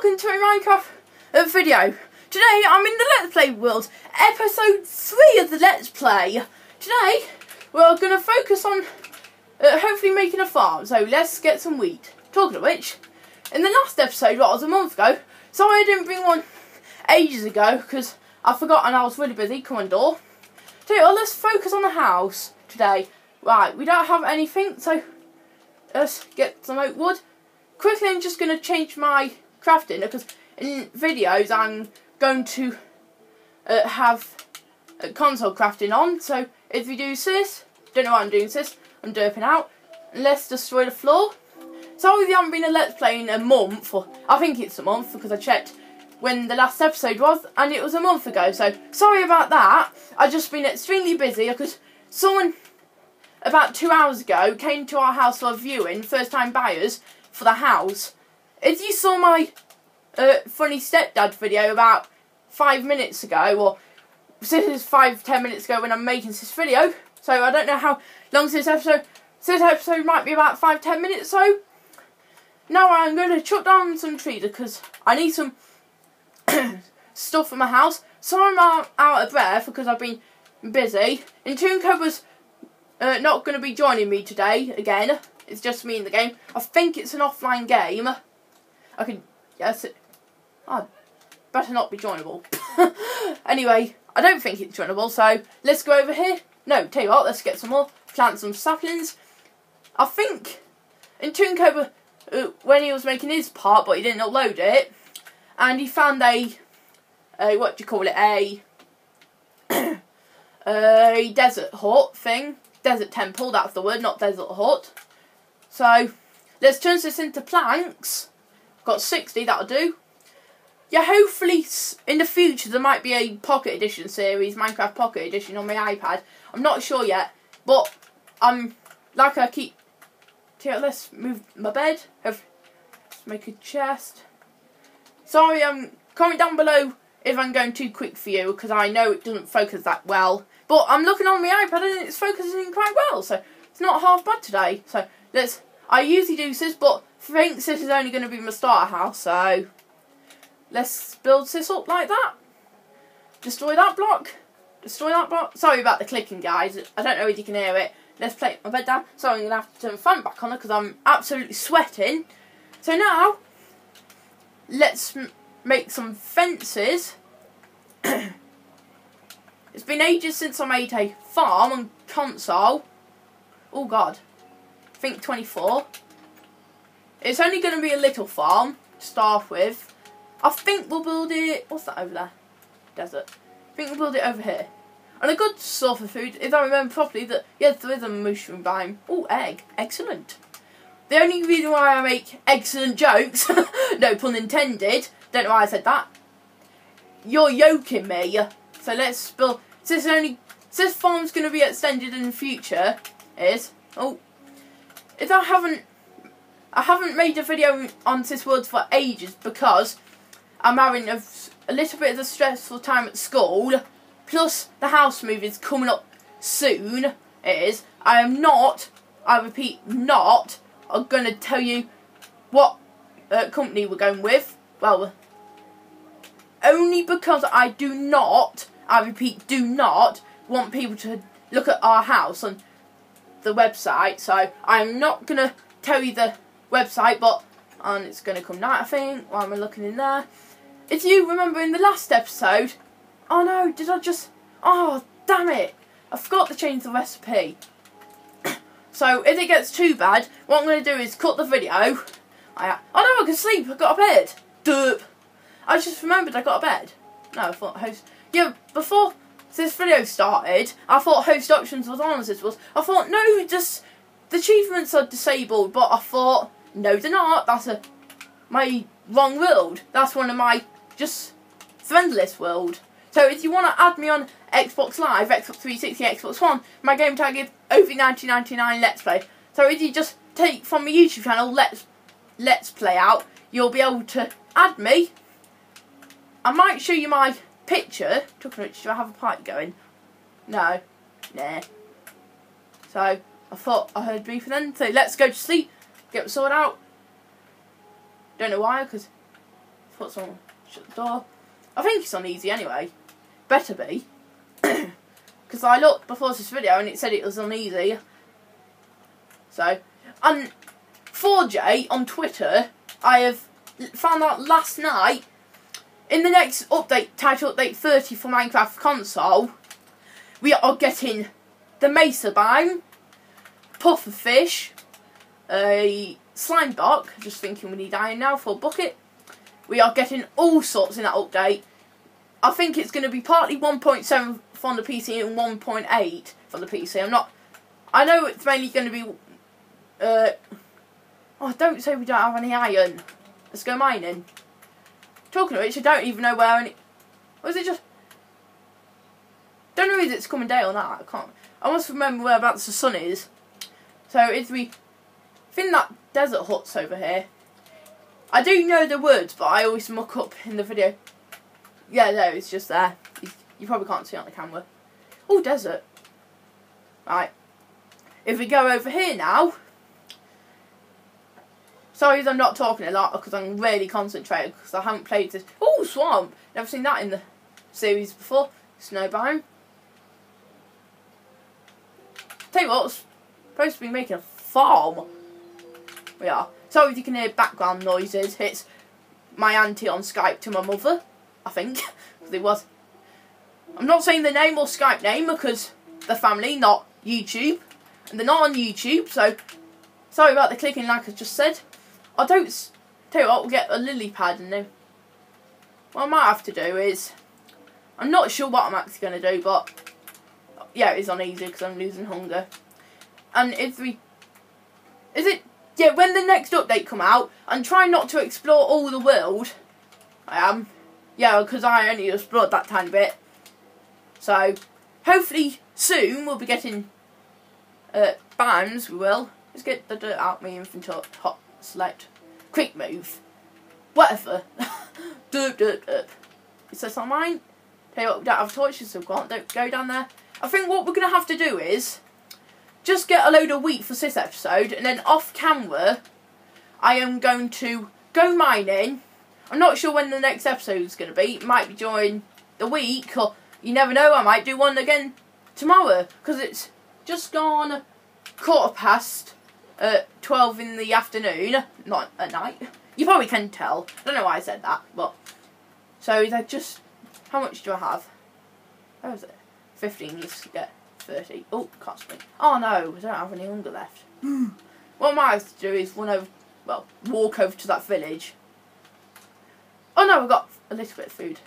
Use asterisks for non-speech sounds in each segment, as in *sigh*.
welcome to a Minecraft uh, video. Today I'm in the Let's Play world, episode 3 of the Let's Play. Today we're going to focus on uh, hopefully making a farm, so let's get some wheat. Talking of which, in the last episode, what was a month ago, sorry I didn't bring one ages ago because I forgot and I was really busy, come on door. So well, let's focus on the house today. Right, we don't have anything, so let's get some oak wood. Quickly, I'm just going to change my crafting because in videos I'm going to uh, have uh, console crafting on. So if you do this, don't know why I'm doing this, I'm derping out. Let's destroy the floor. Sorry if you haven't been a Let's Play in a month, or I think it's a month because I checked when the last episode was and it was a month ago. So sorry about that. I've just been extremely busy because someone about two hours ago came to our house for a viewing, first time buyers for the house. If you saw my uh, funny stepdad video about five minutes ago, or since five, ten minutes ago when I'm making this video, so I don't know how long this episode, this episode might be about five, ten minutes so. Now I'm going to chop down some trees because I need some *coughs* stuff for my house. So I'm out, out of breath because I've been busy. And Toon Cobra's uh, not going to be joining me today again. It's just me in the game. I think it's an offline game. I can, yes, it, oh, better not be joinable. *laughs* anyway, I don't think it's joinable, so let's go over here. No, tell you what, let's get some more, plant some saplings. I think in Toon Cobra, uh, when he was making his part, but he didn't upload it, and he found a, a what do you call it, a, *coughs* a desert hut thing, desert temple, that's the word, not desert hut. So, let's turn this into planks. Got 60, that'll do. Yeah, hopefully in the future there might be a Pocket Edition series, Minecraft Pocket Edition on my iPad. I'm not sure yet, but I'm like I keep. Let's move my bed. Have let's make a chest. Sorry, um, comment down below if I'm going too quick for you because I know it doesn't focus that well. But I'm looking on my iPad and it's focusing quite well, so it's not half bad today. So let's. I usually do this, but think this is only going to be my starter house, so let's build this up like that. Destroy that block. Destroy that block. Sorry about the clicking, guys. I don't know if you can hear it. Let's play my bed down. So I'm going to have to turn the fan back on because I'm absolutely sweating. So now, let's make some fences. *coughs* it's been ages since I made a farm on console. Oh, God. I think 24. It's only going to be a little farm to start with. I think we'll build it. What's that over there? Desert. I think we'll build it over here. And a good source of food, if I remember properly, that yes, there is a mushroom biome. Oh, egg. Excellent. The only reason why I make excellent jokes, *laughs* no pun intended, don't know why I said that. You're yoking me. So let's build. This only. This farm's going to be extended in the future. Is oh, if I haven't I haven't made a video on this world for ages because I'm having a, a, little bit of a stressful time at school. Plus, the house move is coming up soon. It is. I am not, I repeat, not, I'm going to tell you what uh, company we're going with. Well, only because I do not, I repeat, do not want people to look at our house on the website. So, I'm not going to tell you the website, but and it's going to come night, I think, while I'm looking in there. If you remember in the last episode, oh no, did I just, oh, damn it, I forgot to change the recipe. *coughs* so, if it gets too bad, what I'm going to do is cut the video. I, oh no, I can sleep, I got a bed. Derp. I just remembered I got a bed. No, I thought host, yeah, before this video started, I thought host options was on as this was. I thought, no, just, the achievements are disabled, but I thought, no, they're not. That's a my wrong world. That's one of my just friendless world. So if you want to add me on Xbox Live, Xbox 360, Xbox One, my game tag is OV1999 Let's Play. So if you just take from my YouTube channel Let's Let's Play out, you'll be able to add me. I might show you my picture. Talking which, do I have a pipe going? No. Nah. So I thought I heard beef then. So let's go to sleep. Get the sword out. Don't know why, because put some shut the door. I think it's on easy anyway. Better be. *coughs* Because I looked before this video and it said it was on easy. So, um, and 4J on Twitter, I have found out last night in the next update, title update 30 for Minecraft console, we are getting the Mesa Biome, Pufferfish, a Slime Block, just thinking we need iron now for a bucket. We are getting all sorts in that update. I think it's going to be partly 1.7 from the PC and 1.8 from the PC. I'm not. I know it's mainly going to be. Uh, oh, don't say we don't have any iron. Let's go mining. Talking of which, I don't even know where any. Was it just? Don't know if it's coming day or not. I can't. I must remember whereabouts the sun is. So if we think that desert hut's over here. I do know the words, but I always muck up in the video. Yeah, no, it's just there. You, you probably can't see it on the camera. Oh, desert. Right. If we go over here now. Sorry I'm not talking a lot because I'm really concentrated because I haven't played this. Oh, swamp! Never seen that in the series before. Snow biome. Tell you what, supposed to be making a farm. We are. Sorry if you can hear background noises. It's my auntie on Skype to my mother, I think. *laughs* It was. I'm not saying the name or Skype name because the family, not YouTube. And they're not on YouTube, so sorry about the clicking like I just said. I don't. Tell you what, we'll get a lily pad and then. What I might have to do is. I'm not sure what I'm actually going to do, but. Yeah, it's on easy because I'm losing hunger. And if we. Is it. Yeah, when the next update come out, I'm trying not to explore all the world. I am. Yeah, because I only explored that tiny bit. So, hopefully soon we'll be getting uh, bands, we will. Let's get the dirt out my infant hot select. Quick move. Whatever. derp, derp, derp. Is this on mine? Tell you what, we don't have torches, so go don't go down there. I think what we're going to have to do is just get a load of wheat for this episode, and then off camera, I am going to go mining. I'm not sure when the next episode is going to be. It might be during the week, or you never know, I might do one again tomorrow, because it's just gone quarter past uh, 12 in the afternoon, not at night. You probably can tell. I don't know why I said that, but. So they just. How much do I have? Where is it? 15 needs to get 30. Oh, can't. Oh no, I don't have any hunger left. what I might have to do is run over. Well, walk over to that village. Oh no, I've got a little bit of food.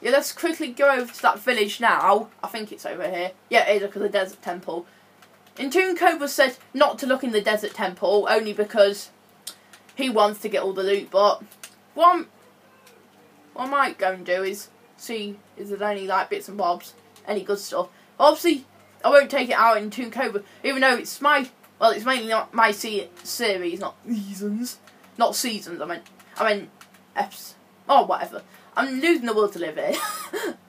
Yeah, let's quickly go over to that village now. I think it's over here. Yeah, it is because the desert temple. In Toon Cobra said not to look in the desert temple only because he wants to get all the loot. But what, I'm, what I might go and do is see is there any like bits and bobs, any good stuff. Obviously, I won't take it out in Toon Cobra, even though it's my well, it's mainly not my se series, not seasons, not seasons. I mean, I mean, F's. Oh, whatever. I'm losing the will to live here.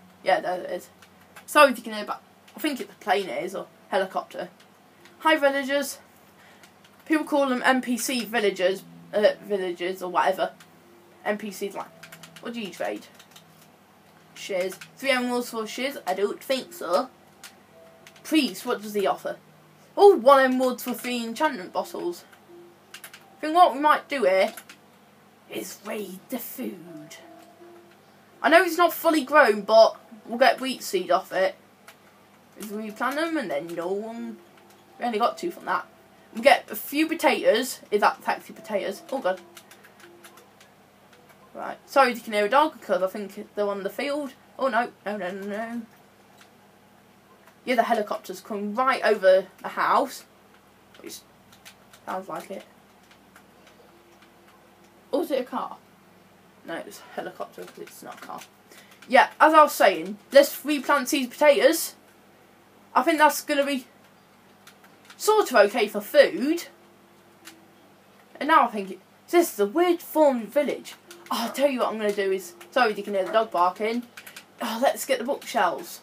*laughs* yeah, there it is. Sorry if you can hear, but I think it's a plane it is or helicopter. Hi, villagers. People call them NPC villagers, uh, villagers or whatever. NPCs like, what do you trade? Shares. Three emeralds for shares? I don't think so. Priest, what does he offer? Oh, one emerald for three enchantment bottles. I think what we might do here is raid the food. I know it's not fully grown, but we'll get wheat seed off it. If we plant them and then no one we only got two from that. We get a few potatoes. Is that taxi potatoes? Oh god. Right. Sorry you can hear a dog because I think they're on the field. Oh no, no, no, no, no. Yeah, the helicopters come right over the house. Which sounds like it. Or is it a car? No, it's a helicopter because it's not a car. Yeah, as I was saying, let's replant these potatoes. I think that's going to be sort of okay for food. And now I think this is a weird formed village. Oh, I'll tell you what I'm going to do is, sorry you can hear the dog barking. Oh, let's get the bookshelves.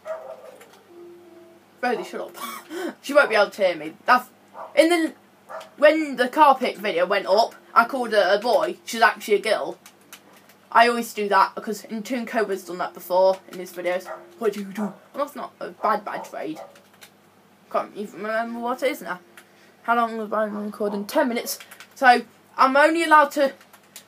Rosie, shut up. *laughs* she won't be able to hear me. That's in the when the carpet video went up, I called her a boy. She's actually a girl. I always do that because Toon Cobra's done that before in his videos. What do you do? Well, that's not a bad bad trade. Can't even remember what it is now. How long have I recording? Ten minutes. So I'm only allowed to,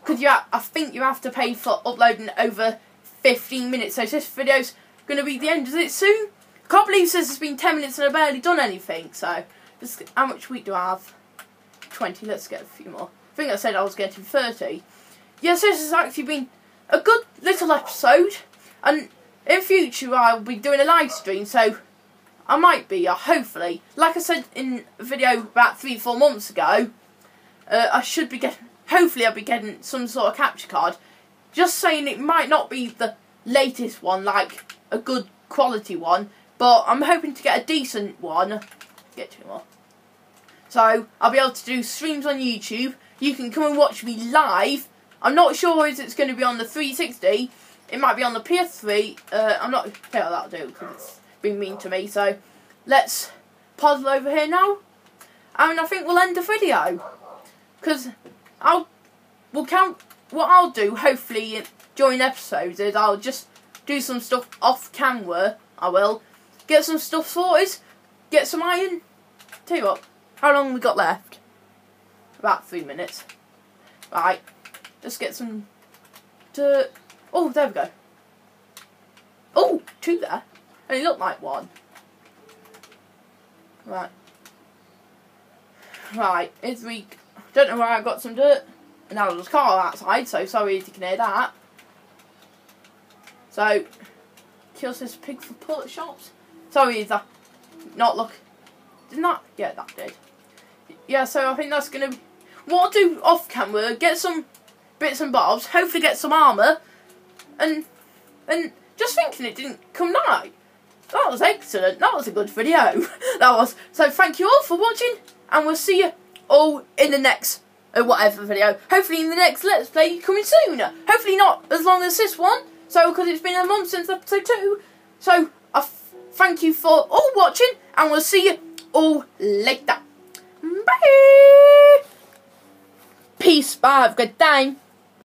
because you, I think you have to pay for uploading over 15 minutes. So this video's going to be the end of it soon. I can't believe this has been 10 minutes and I've barely done anything. So, how much wheat do I have? 20. Let's get a few more. I think I said I was getting 30. Yes, this has actually been a good little episode. And in future, I'll be doing a live stream. So, I might be, uh, hopefully. Like I said in a video about three, four months ago, uh, I should be getting, hopefully I'll be getting some sort of capture card. Just saying it might not be the latest one, like a good quality one, but I'm hoping to get a decent one. Get two more. So I'll be able to do streams on YouTube. You can come and watch me live. I'm not sure if it's going to be on the 360. It might be on the PS3. Uh, I'm not. Okay, that'll do because been mean to me. So let's puzzle over here now, and I think we'll end the video because I'll we'll count what I'll do. Hopefully during episodes is I'll just do some stuff off camera. I will get some stuff sorted, get some iron. Tell you what, how long we got left? About three minutes. Right, let's get some dirt. Oh, there we go. Oh, two there. And it looked like one. Right. Right, it's week. Don't know where I got some dirt. And now there's a car outside, so sorry if you can hear that. So, kills this pig for pullet shops. Sorry, is that not look? Did not? that? Yeah, that did. Yeah, so I think that's gonna. Be, what I'll do off camera, get some bits and bobs. Hopefully, get some armor, and and just thinking it didn't come night. That was excellent. That was a good video. *laughs* that was. So thank you all for watching, and we'll see you all in the next uh, whatever video. Hopefully in the next Let's Play coming soon. Hopefully not as long as this one. So, because it's been a month since episode 2. So, I thank you for all watching, and we'll see you all later. Bye! Peace, bye, have a good time.